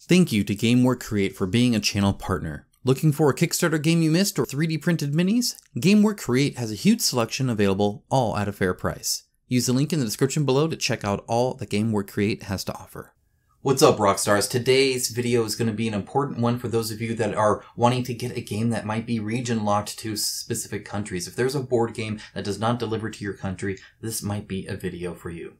Thank you to GameWork Create for being a channel partner. Looking for a Kickstarter game you missed or 3D printed minis? GameWork Create has a huge selection available, all at a fair price. Use the link in the description below to check out all that GameWork Create has to offer. What's up, Rockstars? Today's video is going to be an important one for those of you that are wanting to get a game that might be region locked to specific countries. If there's a board game that does not deliver to your country, this might be a video for you.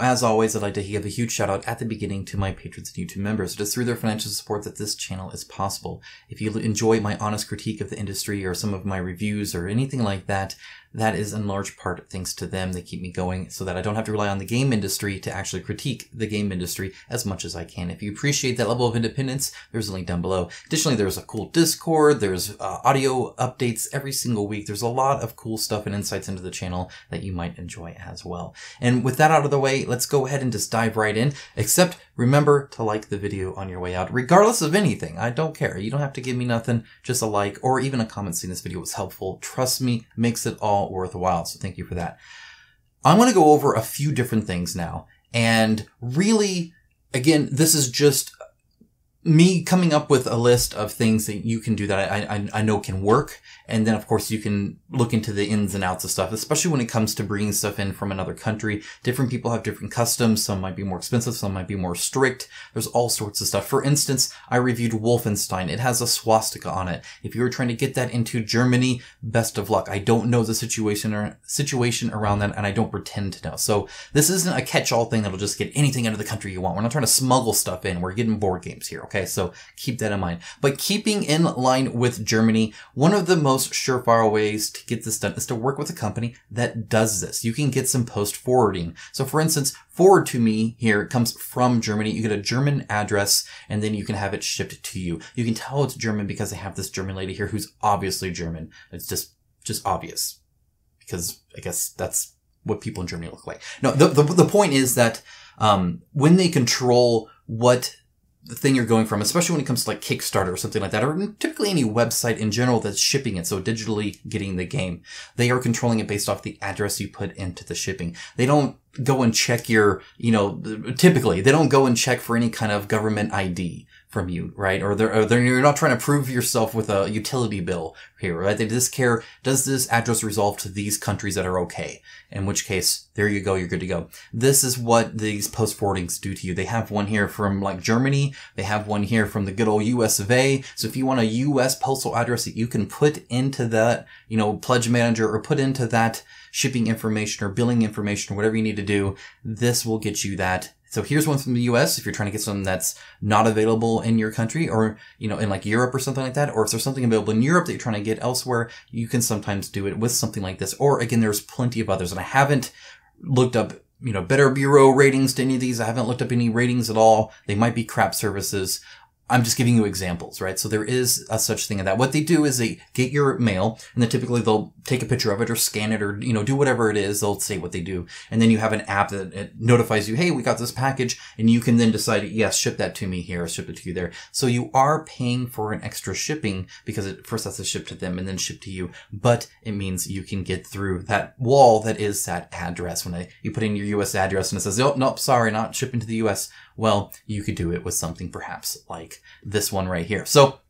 As always, I'd like to give a huge shout out at the beginning to my patrons and YouTube members. It is through their financial support that this channel is possible. If you enjoy my honest critique of the industry or some of my reviews or anything like that, that is in large part thanks to them. They keep me going so that I don't have to rely on the game industry to actually critique the game industry as much as I can. If you appreciate that level of independence, there's a link down below. Additionally, there's a cool Discord. There's uh, audio updates every single week. There's a lot of cool stuff and insights into the channel that you might enjoy as well. And with that out of the way, let's go ahead and just dive right in. Except remember to like the video on your way out, regardless of anything. I don't care. You don't have to give me nothing, just a like or even a comment saying this video was helpful. Trust me, makes it all worthwhile. So thank you for that. I'm going to go over a few different things now. And really, again, this is just me coming up with a list of things that you can do that I, I, I, know can work. And then, of course, you can look into the ins and outs of stuff, especially when it comes to bringing stuff in from another country. Different people have different customs. Some might be more expensive. Some might be more strict. There's all sorts of stuff. For instance, I reviewed Wolfenstein. It has a swastika on it. If you were trying to get that into Germany, best of luck. I don't know the situation or situation around that, and I don't pretend to know. So this isn't a catch-all thing that'll just get anything into the country you want. We're not trying to smuggle stuff in. We're getting board games here. Okay. Okay, so keep that in mind. But keeping in line with Germany, one of the most surefire ways to get this done is to work with a company that does this. You can get some post forwarding. So for instance, Forward2Me here, it comes from Germany. You get a German address and then you can have it shipped to you. You can tell it's German because they have this German lady here who's obviously German. It's just, just obvious because I guess that's what people in Germany look like. No, the, the, the point is that, um, when they control what the thing you're going from, especially when it comes to like Kickstarter or something like that, or typically any website in general that's shipping it, so digitally getting the game, they are controlling it based off the address you put into the shipping. They don't go and check your, you know, typically they don't go and check for any kind of government ID from you, right? Or they're, or they're, you're not trying to prove yourself with a utility bill here, right? They just care, does this address resolve to these countries that are okay? In which case, there you go, you're good to go. This is what these post forwardings do to you. They have one here from like Germany. They have one here from the good old US of A. So if you want a US postal address that you can put into that, you know, pledge manager or put into that shipping information or billing information or whatever you need to do, this will get you that so here's one from the US if you're trying to get something that's not available in your country or, you know, in like Europe or something like that. Or if there's something available in Europe that you're trying to get elsewhere, you can sometimes do it with something like this. Or again, there's plenty of others and I haven't looked up, you know, better bureau ratings to any of these. I haven't looked up any ratings at all. They might be crap services. I'm just giving you examples, right? So there is a such thing of that. What they do is they get your mail and then typically they'll take a picture of it or scan it or, you know, do whatever it is. They'll say what they do. And then you have an app that notifies you, Hey, we got this package. And you can then decide, yes, ship that to me here ship it to you there. So you are paying for an extra shipping because it first has to ship to them and then ship to you. But it means you can get through that wall that is that address when I, you put in your US address and it says, Oh, nope, sorry, not shipping to the US. Well, you could do it with something perhaps like this one right here. So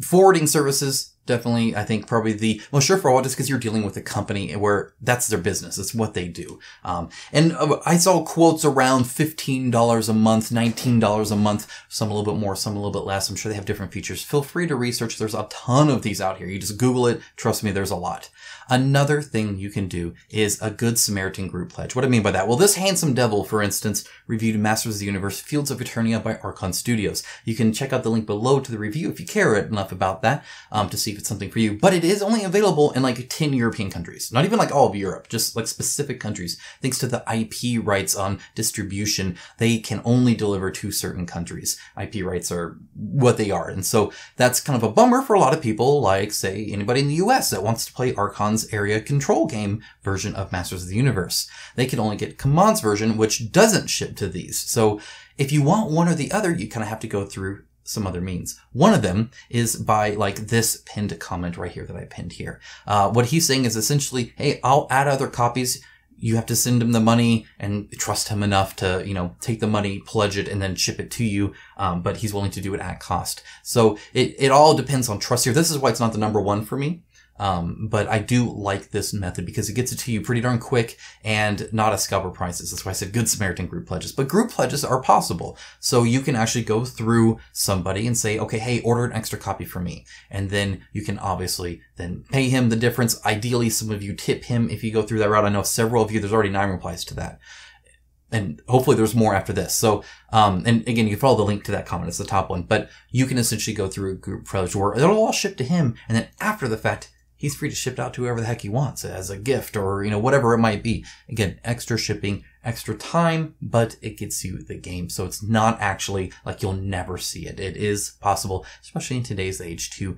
forwarding services, definitely, I think probably the most sure for all just because you're dealing with a company where that's their business. It's what they do. Um, and uh, I saw quotes around $15 a month, $19 a month, some a little bit more, some a little bit less. I'm sure they have different features. Feel free to research. There's a ton of these out here. You just Google it. Trust me, there's a lot. Another thing you can do is a Good Samaritan group pledge. What do I mean by that? Well, this handsome devil, for instance, reviewed Masters of the Universe Fields of Eternia by Archon Studios. You can check out the link below to the review if you care enough about that um, to see if it's something for you. But it is only available in like 10 European countries. Not even like all of Europe, just like specific countries. Thanks to the IP rights on distribution, they can only deliver to certain countries. IP rights are what they are. And so that's kind of a bummer for a lot of people, like say anybody in the US that wants to play Archon's area control game version of Masters of the Universe. They can only get CMON's version, which doesn't ship to these. So if you want one or the other, you kind of have to go through some other means. One of them is by like this pinned comment right here that I pinned here. Uh, what he's saying is essentially, hey, I'll add other copies. You have to send him the money and trust him enough to, you know, take the money, pledge it, and then ship it to you. Um, but he's willing to do it at cost. So it, it all depends on trust here. This is why it's not the number one for me. Um, but I do like this method because it gets it to you pretty darn quick and not at scalper prices. That's why I said Good Samaritan group pledges. But group pledges are possible. So you can actually go through somebody and say, okay, hey, order an extra copy for me. And then you can obviously then pay him the difference. Ideally, some of you tip him if you go through that route. I know several of you, there's already nine replies to that and hopefully there's more after this. So, um, and again, you can follow the link to that comment. It's the top one, but you can essentially go through a group pledge where it'll all ship to him. And then after the fact, he's free to ship it out to whoever the heck he wants as a gift or, you know, whatever it might be. Again, extra shipping, extra time, but it gets you the game. So it's not actually like you'll never see it. It is possible, especially in today's age to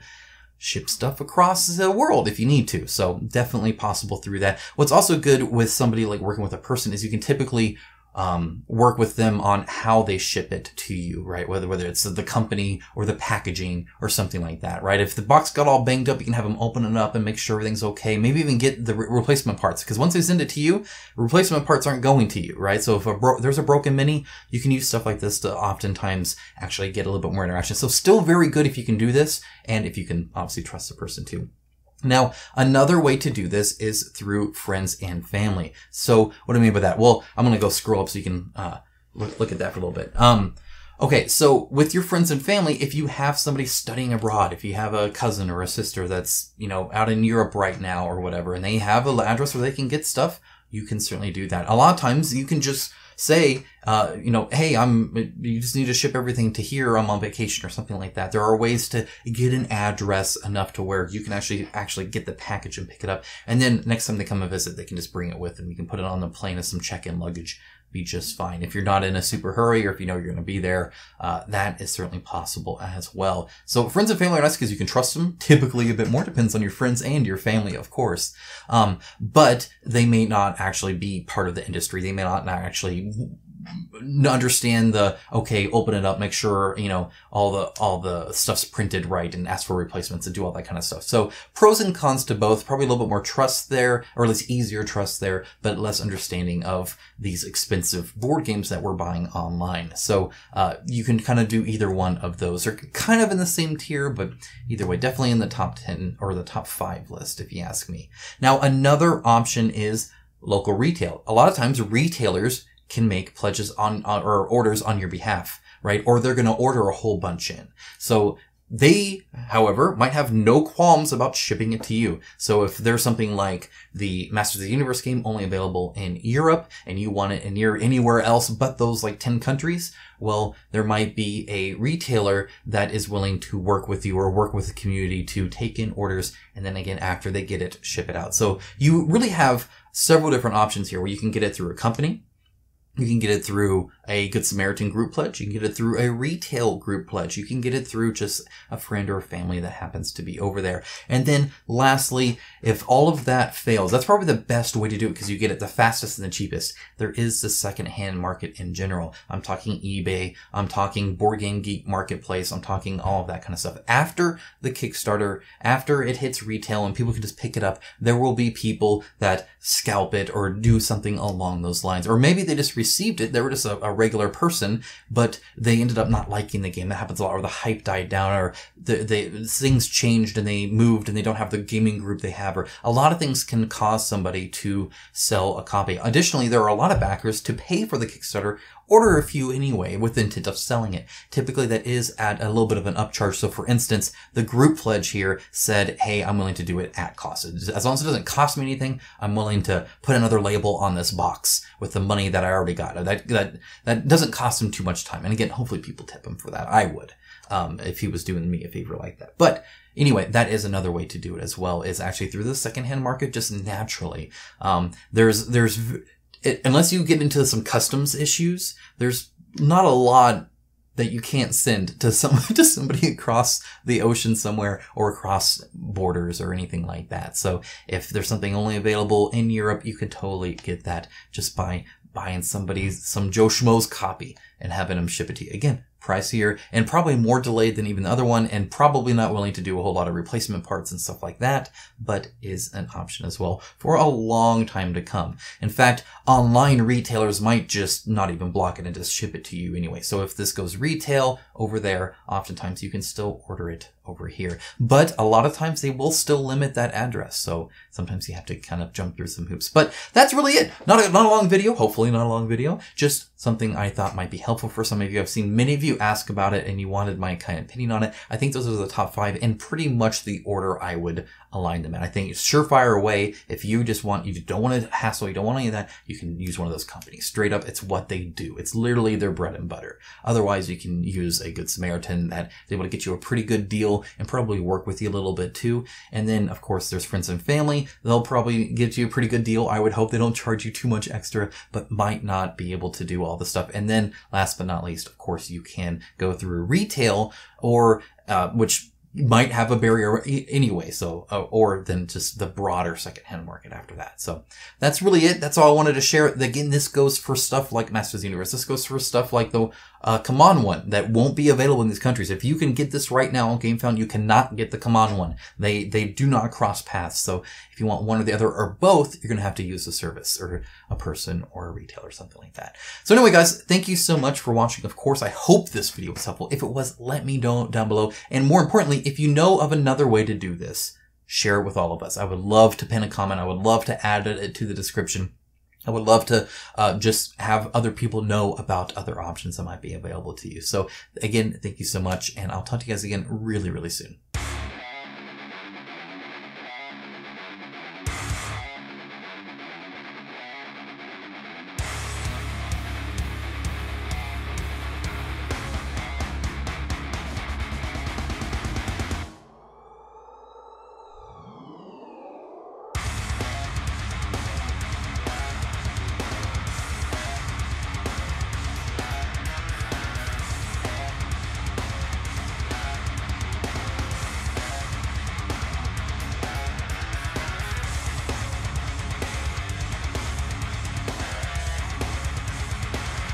ship stuff across the world if you need to. So definitely possible through that. What's also good with somebody like working with a person is you can typically um, work with them on how they ship it to you, right? Whether whether it's the company or the packaging or something like that, right? If the box got all banged up, you can have them open it up and make sure everything's okay. Maybe even get the re- replacement parts because once they send it to you, replacement parts aren't going to you, right? So if a bro- there's a broken mini, you can use stuff like this to oftentimes actually get a little bit more interaction. So still very good if you can do this and if you can obviously trust the person too. Now, another way to do this is through friends and family. So what do I mean by that? Well, I'm going to go scroll up so you can uh, look, look at that for a little bit. Um, okay, so with your friends and family, if you have somebody studying abroad, if you have a cousin or a sister that's, you know, out in Europe right now or whatever, and they have an address where they can get stuff, you can certainly do that. A lot of times you can just say, uh, you know, hey, I'm, you just need to ship everything to here. I'm on vacation or something like that. There are ways to get an address enough to where you can actually, actually get the package and pick it up. And then next time they come and visit, they can just bring it with them. You can put it on the plane as some check-in luggage be just fine. If you're not in a super hurry or if you know you're going to be there, uh, that is certainly possible as well. So friends and family are nice because you can trust them typically a bit more. Depends on your friends and your family, of course. Um, but they may not actually be part of the industry. They may not actually understand the okay open it up make sure you know all the all the stuff's printed right and ask for replacements and do all that kind of stuff. So pros and cons to both probably a little bit more trust there or at least easier trust there but less understanding of these expensive board games that we're buying online. So uh, you can kind of do either one of those. They're kind of in the same tier but either way definitely in the top 10 or the top 5 list if you ask me. Now another option is local retail. A lot of times retailers can make pledges on, or orders on your behalf, right? Or they're going to order a whole bunch in. So they, however, might have no qualms about shipping it to you. So if there's something like the Masters of the Universe game only available in Europe and you want it in your anywhere else but those like 10 countries, well, there might be a retailer that is willing to work with you or work with the community to take in orders and then again after they get it, ship it out. So you really have several different options here where you can get it through a company you can get it through a Good Samaritan group pledge. You can get it through a retail group pledge. You can get it through just a friend or a family that happens to be over there. And then lastly, if all of that fails, that's probably the best way to do it because you get it the fastest and the cheapest. There is the secondhand market in general. I'm talking eBay. I'm talking Board Game Geek Marketplace. I'm talking all of that kind of stuff. After the Kickstarter, after it hits retail and people can just pick it up, there will be people that scalp it or do something along those lines. Or maybe they just received it. They were just a, a regular person, but they ended up not liking the game. That happens a lot, or the hype died down, or the, the things changed and they moved and they don't have the gaming group they have, or a lot of things can cause somebody to sell a copy. Additionally, there are a lot of backers to pay for the Kickstarter order a few anyway with the intent of selling it. Typically that is at a little bit of an upcharge. So for instance, the group pledge here said, Hey, I'm willing to do it at cost. As long as it doesn't cost me anything, I'm willing to put another label on this box with the money that I already got. That that that doesn't cost him too much time. And again, hopefully people tip him for that. I would, um, if he was doing me a favor like that. But anyway, that is another way to do it as well. Is actually through the secondhand market, just naturally. Um, there's there's it, unless you get into some customs issues, there's not a lot that you can't send to some to somebody across the ocean somewhere or across borders or anything like that. So if there's something only available in Europe, you can totally get that just by buying somebody's some Joe Schmo's copy and having them ship it to you. Again, pricier and probably more delayed than even the other one and probably not willing to do a whole lot of replacement parts and stuff like that, but is an option as well for a long time to come. In fact, online retailers might just not even block it and just ship it to you anyway. So if this goes retail over there, oftentimes you can still order it over here. But a lot of times they will still limit that address. So sometimes you have to kind of jump through some hoops. But that's really it. Not a, not a long video. Hopefully not a long video. Just something I thought might be helpful for some of you. I've seen many of you ask about it and you wanted my kind of opinion on it. I think those are the top five and pretty much the order I would align them in. I think surefire way. If you just want, you don't want to hassle, you don't want any of that, you can use one of those companies. Straight up, it's what they do. It's literally their bread and butter. Otherwise, you can use a good Samaritan that is able to get you a pretty good deal and probably work with you a little bit too. And then, of course, there's friends and family. They'll probably get you a pretty good deal. I would hope they don't charge you too much extra, but might not be able to do all the stuff. And then last but not least, of course, you can go through retail or, uh, which might have a barrier anyway. So, uh, or then just the broader secondhand market after that. So that's really it. That's all I wanted to share. Again, this goes for stuff like Masters Universe. This goes for stuff like the uh, CMON one that won't be available in these countries. If you can get this right now on GameFound, you cannot get the CMON one. They they do not cross paths. So if you want one or the other or both, you're gonna have to use a service or a person or a retailer or something like that. So anyway, guys, thank you so much for watching. Of course, I hope this video was helpful. If it was, let me know down below. And more importantly, if you know of another way to do this, share it with all of us. I would love to pin a comment. I would love to add it to the description. I would love to uh, just have other people know about other options that might be available to you. So again, thank you so much, and I'll talk to you guys again really, really soon.